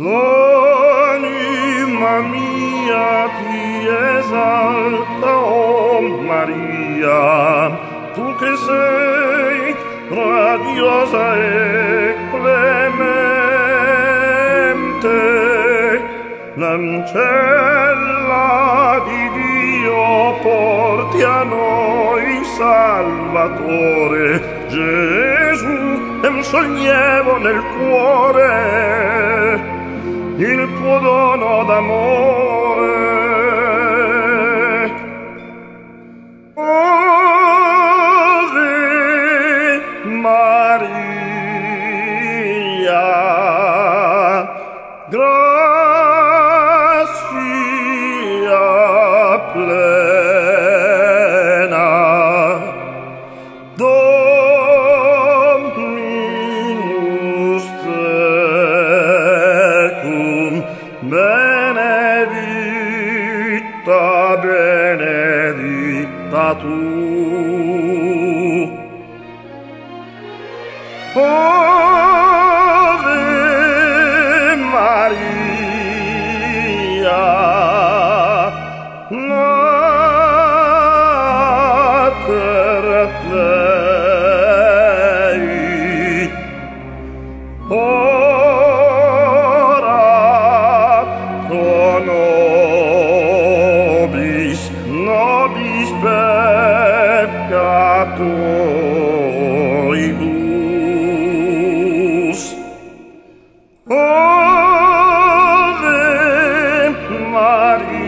L'anima mia ti esalta, o oh Maria, tu che sei radiosa e clemente, l'ancella di Dio porti a noi, Salvatore, Gesù, è un sollievo nel cuore, il prod'onor d'amor vita tu. Oh, God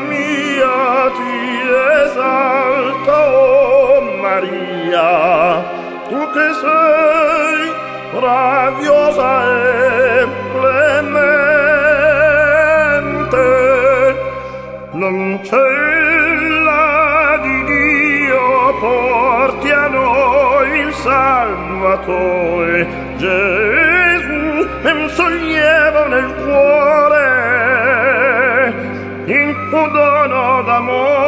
mia ti esalta, oh Maria, tu che sei radiosa e clemente, l'ancella di Dio porti a noi il Salvatore, Gesù un dono d'amore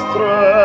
nostre.